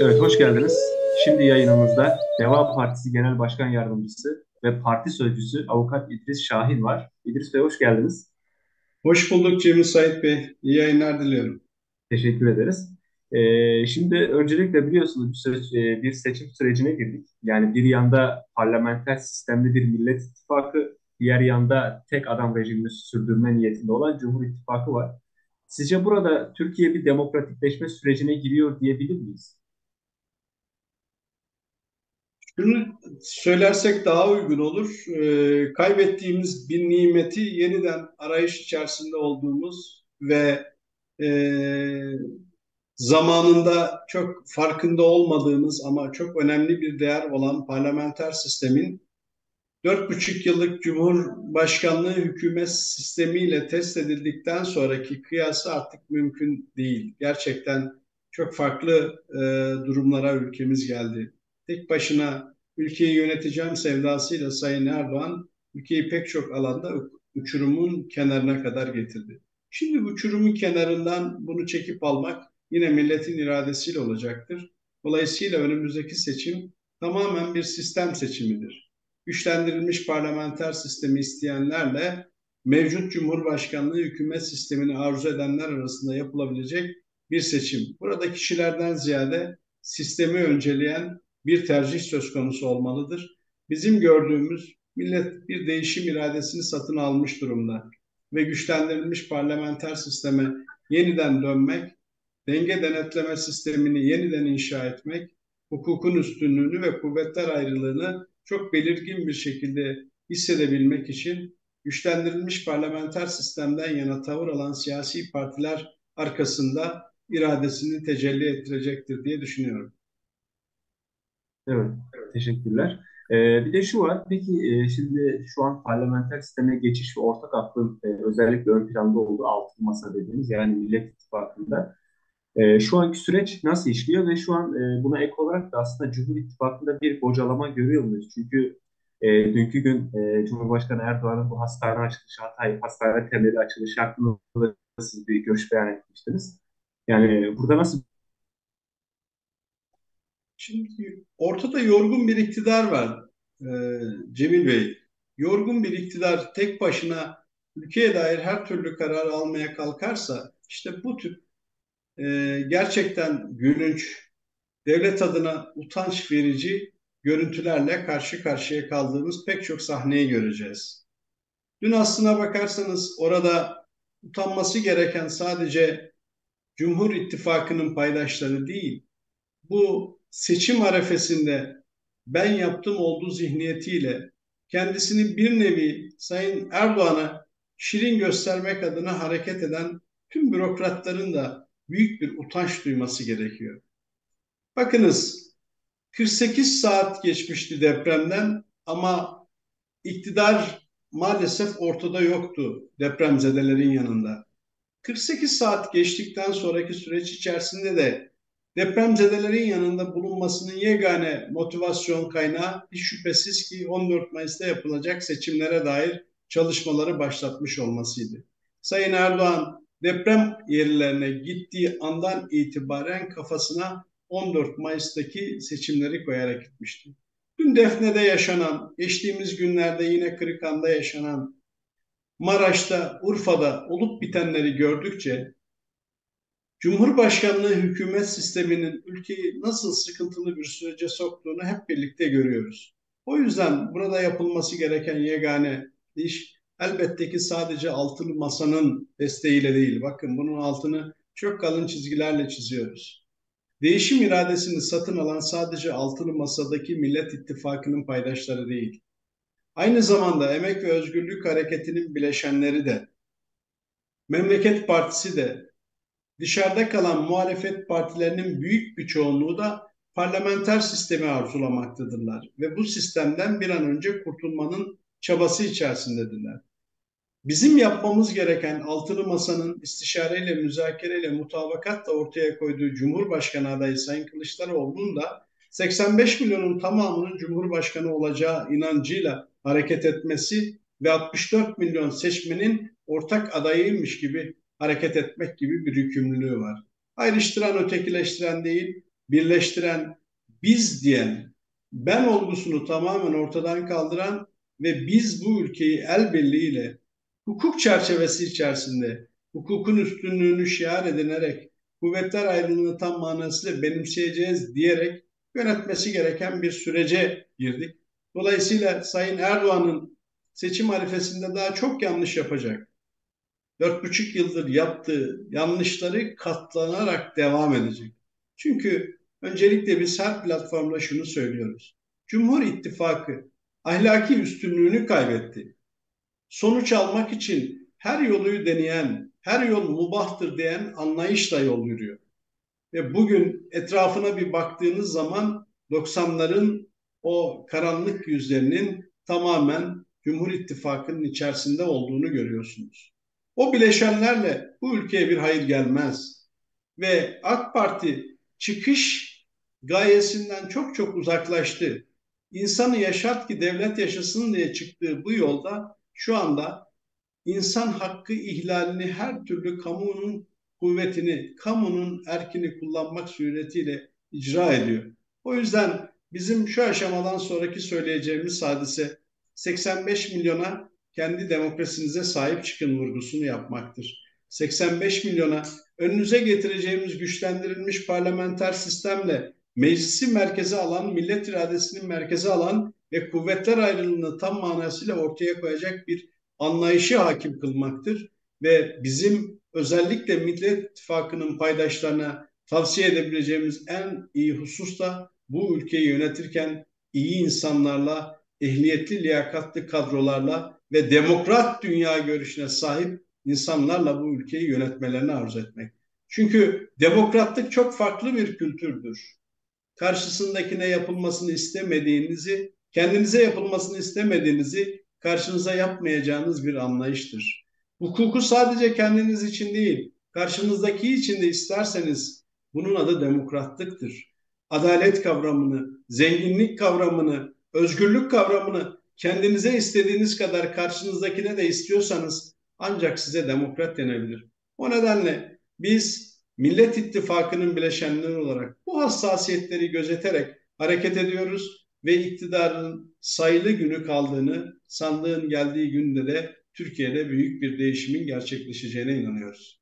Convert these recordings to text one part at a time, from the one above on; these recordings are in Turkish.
Evet, hoş geldiniz. Şimdi yayınımızda Deva Partisi Genel Başkan Yardımcısı ve Parti Sözcüsü Avukat İdris Şahin var. İdris Bey hoş geldiniz. Hoş bulduk Cemil Sait Bey. İyi yayınlar diliyorum. Teşekkür ederiz. Ee, şimdi öncelikle biliyorsunuz bir, süreç, e, bir seçim sürecine girdik. Yani bir yanda parlamenter sistemli bir millet ittifakı, diğer yanda tek adam rejimini sürdürme niyetinde olan Cumhur İttifakı var. Sizce burada Türkiye bir demokratikleşme sürecine giriyor diyebilir miyiz? Şunu söylersek daha uygun olur. E, kaybettiğimiz bir nimeti yeniden arayış içerisinde olduğumuz ve e, zamanında çok farkında olmadığımız ama çok önemli bir değer olan parlamenter sistemin dört buçuk yıllık Cumhurbaşkanlığı hükümet sistemiyle test edildikten sonraki kıyası artık mümkün değil. Gerçekten çok farklı e, durumlara ülkemiz geldi tek başına ülkeyi yöneteceğim sevdasıyla Sayın Erdoğan ülkeyi pek çok alanda uçurumun kenarına kadar getirdi. Şimdi uçurumun kenarından bunu çekip almak yine milletin iradesiyle olacaktır. Dolayısıyla önümüzdeki seçim tamamen bir sistem seçimidir. Güçlendirilmiş parlamenter sistemi isteyenlerle mevcut Cumhurbaşkanlığı hükümet sistemini arzu edenler arasında yapılabilecek bir seçim. Burada kişilerden ziyade sistemi önceleyen bir tercih söz konusu olmalıdır. Bizim gördüğümüz millet bir değişim iradesini satın almış durumda ve güçlendirilmiş parlamenter sisteme yeniden dönmek, denge denetleme sistemini yeniden inşa etmek, hukukun üstünlüğünü ve kuvvetler ayrılığını çok belirgin bir şekilde hissedebilmek için güçlendirilmiş parlamenter sistemden yana tavır alan siyasi partiler arkasında iradesini tecelli ettirecektir diye düşünüyorum. Evet, teşekkürler. Ee, bir de şu var, peki e, şimdi şu an parlamenter sisteme geçiş ve ortak aklın e, özellikle ön planda olduğu altın masa dediğimiz yani Millet İttifakı'nda e, şu anki süreç nasıl işliyor ve şu an e, buna ek olarak da aslında Cumhur İttifakı'nda bir bocalama görüyor muyuz? Çünkü e, dünkü gün e, Cumhurbaşkanı Erdoğan'ın bu hastane açılışı, Hatay hastane temeli açılışı hakkında siz bir görüş beyan etmiştiniz. Yani burada nasıl Şimdi ortada yorgun bir iktidar var e, Cemil Bey. Yorgun bir iktidar tek başına ülkeye dair her türlü karar almaya kalkarsa işte bu tür e, gerçekten gülünç, devlet adına utanç verici görüntülerle karşı karşıya kaldığımız pek çok sahneyi göreceğiz. Dün aslına bakarsanız orada utanması gereken sadece Cumhur İttifakı'nın paydaşları değil, bu seçim arefesinde ben yaptım olduğu zihniyetiyle kendisini bir nevi Sayın Erdoğan'a şirin göstermek adına hareket eden tüm bürokratların da büyük bir utanç duyması gerekiyor. Bakınız 48 saat geçmişti depremden ama iktidar maalesef ortada yoktu depremzedelerin yanında. 48 saat geçtikten sonraki süreç içerisinde de depremzedelerin yanında bulunmasının yegane motivasyon kaynağı hiç şüphesiz ki 14 Mayıs'ta yapılacak seçimlere dair çalışmaları başlatmış olmasıydı. Sayın Erdoğan deprem yerlerine gittiği andan itibaren kafasına 14 Mayıs'taki seçimleri koyarak gitmişti. Dün Defne'de yaşanan, geçtiğimiz günlerde yine Kırıkan'da yaşanan, Maraş'ta, Urfa'da olup bitenleri gördükçe Cumhurbaşkanlığı hükümet sisteminin ülkeyi nasıl sıkıntılı bir sürece soktuğunu hep birlikte görüyoruz. O yüzden burada yapılması gereken yegane iş elbette ki sadece altılı masanın desteğiyle değil. Bakın bunun altını çok kalın çizgilerle çiziyoruz. Değişim iradesini satın alan sadece altılı masadaki Millet İttifakı'nın paydaşları değil. Aynı zamanda Emek ve Özgürlük Hareketi'nin bileşenleri de, Memleket Partisi de, dışarıda kalan muhalefet partilerinin büyük bir çoğunluğu da parlamenter sistemi arzulamaktadırlar ve bu sistemden bir an önce kurtulmanın çabası içerisindedirler. Bizim yapmamız gereken altılı masanın istişareyle, müzakereyle, mutabakatla ortaya koyduğu Cumhurbaşkanı adayı Sayın Kılıçdaroğlu'nun da 85 milyonun tamamının Cumhurbaşkanı olacağı inancıyla hareket etmesi ve 64 milyon seçmenin ortak adayıymış gibi hareket etmek gibi bir yükümlülüğü var. Ayrıştıran, ötekileştiren değil, birleştiren, biz diyen, ben olgusunu tamamen ortadan kaldıran ve biz bu ülkeyi el birliğiyle hukuk çerçevesi içerisinde hukukun üstünlüğünü şiar edinerek kuvvetler ayrılığını tam manasıyla benimseyeceğiz diyerek yönetmesi gereken bir sürece girdik. Dolayısıyla Sayın Erdoğan'ın seçim arifesinde daha çok yanlış yapacak. Dört buçuk yıldır yaptığı yanlışları katlanarak devam edecek. Çünkü öncelikle biz her platformda şunu söylüyoruz. Cumhur İttifakı ahlaki üstünlüğünü kaybetti. Sonuç almak için her yolu deneyen, her yol mubahtır diyen anlayışla yol yürüyor. Ve bugün etrafına bir baktığınız zaman 90'ların o karanlık yüzlerinin tamamen Cumhur İttifakı'nın içerisinde olduğunu görüyorsunuz. O bileşenlerle bu ülkeye bir hayır gelmez. Ve AK Parti çıkış gayesinden çok çok uzaklaştı. İnsanı yaşat ki devlet yaşasın diye çıktığı bu yolda şu anda insan hakkı ihlalini her türlü kamunun kuvvetini, kamunun erkini kullanmak suretiyle icra ediyor. O yüzden bizim şu aşamadan sonraki söyleyeceğimiz hadise 85 milyona kendi demokrasinize sahip çıkın vurgusunu yapmaktır. 85 milyona önünüze getireceğimiz güçlendirilmiş parlamenter sistemle meclisi merkeze alan, millet iradesinin merkeze alan ve kuvvetler ayrılığını tam manasıyla ortaya koyacak bir anlayışı hakim kılmaktır. Ve bizim özellikle Millet İttifakı'nın paydaşlarına tavsiye edebileceğimiz en iyi husus da bu ülkeyi yönetirken iyi insanlarla, ehliyetli, liyakatli kadrolarla ve demokrat dünya görüşüne sahip insanlarla bu ülkeyi yönetmelerini arzu etmek. Çünkü demokratlık çok farklı bir kültürdür. Karşısındakine yapılmasını istemediğinizi, kendinize yapılmasını istemediğinizi karşınıza yapmayacağınız bir anlayıştır. Hukuku sadece kendiniz için değil, karşınızdaki için de isterseniz bunun adı demokratlıktır. Adalet kavramını, zenginlik kavramını, özgürlük kavramını kendinize istediğiniz kadar karşınızdakine de istiyorsanız ancak size demokrat denebilir. O nedenle biz Millet İttifakı'nın bileşenleri olarak bu hassasiyetleri gözeterek hareket ediyoruz ve iktidarın sayılı günü kaldığını, sandığın geldiği günde de Türkiye'de büyük bir değişimin gerçekleşeceğine inanıyoruz.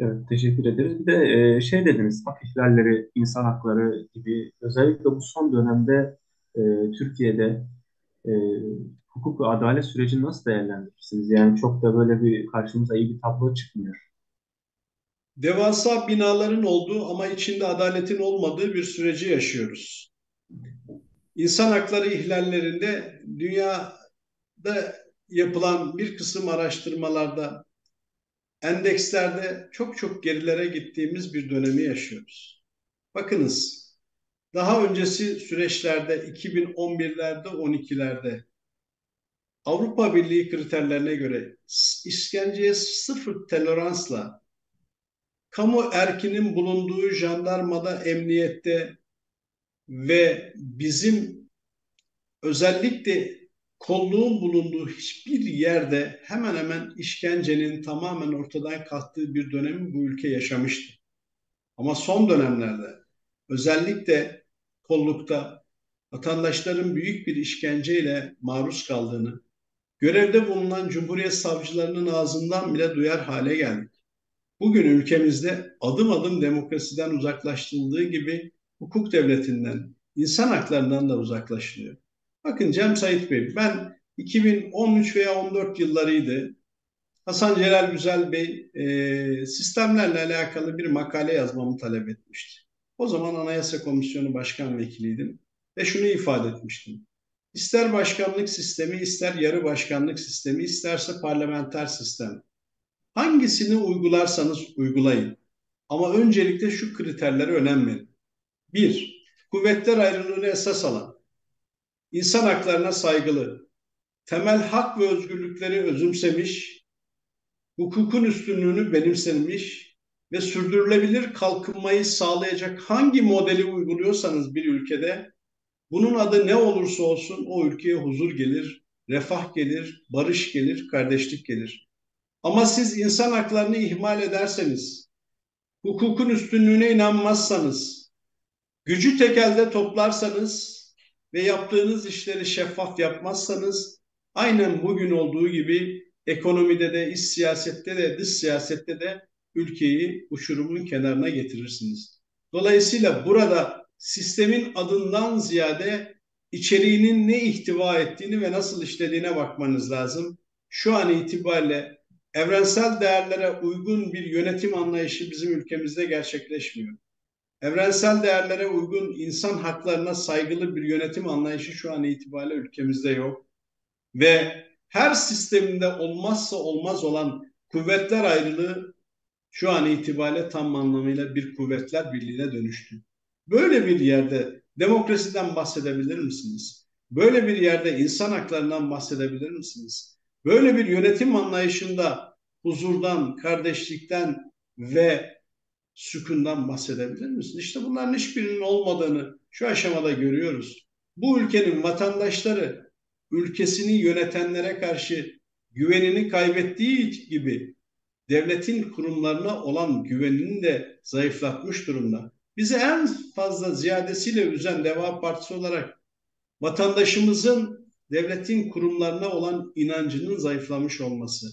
Evet, teşekkür ederiz. Bir de e, şey dediniz, hak ihlalleri, insan hakları gibi özellikle bu son dönemde e, Türkiye'de e, hukuk ve adalet sürecini nasıl değerlendirirsiniz? Yani çok da böyle bir karşımıza iyi bir tablo çıkmıyor. Devasa binaların olduğu ama içinde adaletin olmadığı bir süreci yaşıyoruz. İnsan hakları ihlallerinde dünyada yapılan bir kısım araştırmalarda endekslerde çok çok gerilere gittiğimiz bir dönemi yaşıyoruz. Bakınız daha öncesi süreçlerde 2011'lerde 12'lerde Avrupa Birliği kriterlerine göre işkenceye sıfır toleransla kamu erkinin bulunduğu jandarmada, emniyette ve bizim özellikle kolluğun bulunduğu hiçbir yerde hemen hemen işkencenin tamamen ortadan kalktığı bir dönemi bu ülke yaşamıştı. Ama son dönemlerde özellikle kollukta vatandaşların büyük bir işkenceyle maruz kaldığını, görevde bulunan Cumhuriyet savcılarının ağzından bile duyar hale geldik. Bugün ülkemizde adım adım demokrasiden uzaklaştırıldığı gibi hukuk devletinden, insan haklarından da uzaklaşılıyor. Bakın Cem Sait Bey, ben 2013 veya 14 yıllarıydı. Hasan Celal Güzel Bey e, sistemlerle alakalı bir makale yazmamı talep etmişti. O zaman Anayasa Komisyonu Başkan Vekiliydim ve şunu ifade etmiştim. İster başkanlık sistemi, ister yarı başkanlık sistemi, isterse parlamenter sistem. Hangisini uygularsanız uygulayın. Ama öncelikle şu kriterlere önem verin. Bir, kuvvetler ayrılığını esas alan, insan haklarına saygılı, temel hak ve özgürlükleri özümsemiş, hukukun üstünlüğünü benimsemiş ve sürdürülebilir kalkınmayı sağlayacak hangi modeli uyguluyorsanız bir ülkede bunun adı ne olursa olsun o ülkeye huzur gelir, refah gelir, barış gelir, kardeşlik gelir. Ama siz insan haklarını ihmal ederseniz, hukukun üstünlüğüne inanmazsanız, gücü tek elde toplarsanız ve yaptığınız işleri şeffaf yapmazsanız aynen bugün olduğu gibi ekonomide de, iç siyasette de, dış siyasette de ülkeyi uçurumun kenarına getirirsiniz. Dolayısıyla burada sistemin adından ziyade içeriğinin ne ihtiva ettiğini ve nasıl işlediğine bakmanız lazım. Şu an itibariyle evrensel değerlere uygun bir yönetim anlayışı bizim ülkemizde gerçekleşmiyor. Evrensel değerlere uygun insan haklarına saygılı bir yönetim anlayışı şu an itibariyle ülkemizde yok. Ve her sisteminde olmazsa olmaz olan kuvvetler ayrılığı şu an itibariyle tam anlamıyla bir kuvvetler birliğine dönüştü. Böyle bir yerde demokrasiden bahsedebilir misiniz? Böyle bir yerde insan haklarından bahsedebilir misiniz? Böyle bir yönetim anlayışında huzurdan, kardeşlikten ve sükundan bahsedebilir misiniz? İşte bunların hiçbirinin olmadığını şu aşamada görüyoruz. Bu ülkenin vatandaşları ülkesini yönetenlere karşı güvenini kaybettiği gibi devletin kurumlarına olan güvenini de zayıflatmış durumda. Bizi en fazla ziyadesiyle üzen Deva Partisi olarak vatandaşımızın devletin kurumlarına olan inancının zayıflamış olması,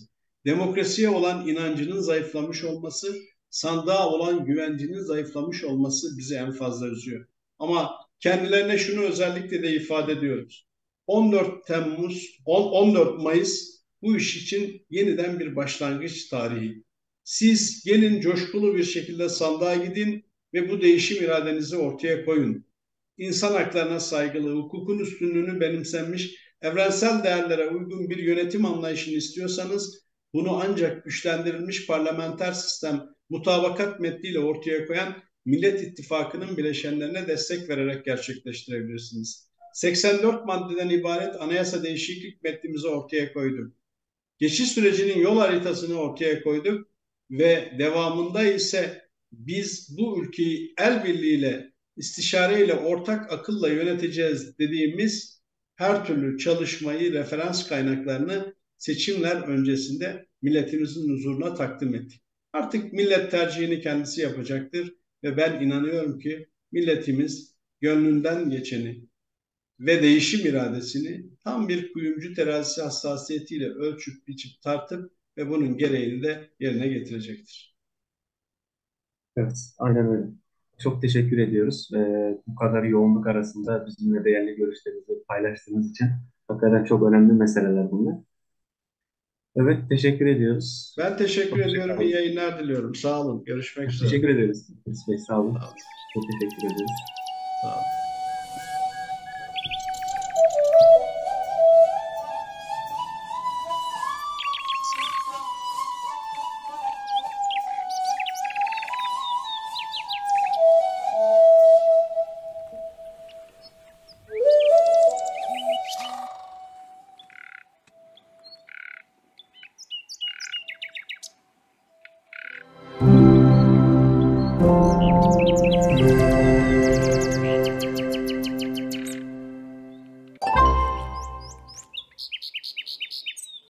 demokrasiye olan inancının zayıflamış olması, sandığa olan güvencinin zayıflamış olması bizi en fazla üzüyor. Ama kendilerine şunu özellikle de ifade ediyoruz. 14 Temmuz, 14 Mayıs bu iş için yeniden bir başlangıç tarihi. Siz gelin coşkulu bir şekilde sandığa gidin ve bu değişim iradenizi ortaya koyun. İnsan haklarına saygılı, hukukun üstünlüğünü benimsenmiş, evrensel değerlere uygun bir yönetim anlayışını istiyorsanız bunu ancak güçlendirilmiş parlamenter sistem mutabakat metniyle ortaya koyan Millet İttifakı'nın bileşenlerine destek vererek gerçekleştirebilirsiniz. 84 maddeden ibaret anayasa değişiklik metnimizi ortaya koyduk. Geçiş sürecinin yol haritasını ortaya koyduk ve devamında ise biz bu ülkeyi el birliğiyle, istişareyle, ortak akılla yöneteceğiz dediğimiz her türlü çalışmayı, referans kaynaklarını seçimler öncesinde milletimizin huzuruna takdim ettik. Artık millet tercihini kendisi yapacaktır ve ben inanıyorum ki milletimiz gönlünden geçeni ve değişim iradesini tam bir kuyumcu terazisi hassasiyetiyle ölçüp biçip tartıp ve bunun gereğini de yerine getirecektir. Evet, aynen öyle. Çok teşekkür ediyoruz. Ee, bu kadar yoğunluk arasında bizimle değerli görüşlerinizi paylaştığınız için hakikaten çok önemli meseleler bunlar. Evet, teşekkür ediyoruz. Ben teşekkür Çok ediyorum. teşekkür İyi yayınlar diliyorum. Sağ olun. Görüşmek üzere. Teşekkür ederiz. Sağ olun. Sağ olun. Çok teşekkür ederiz. Sağ olun.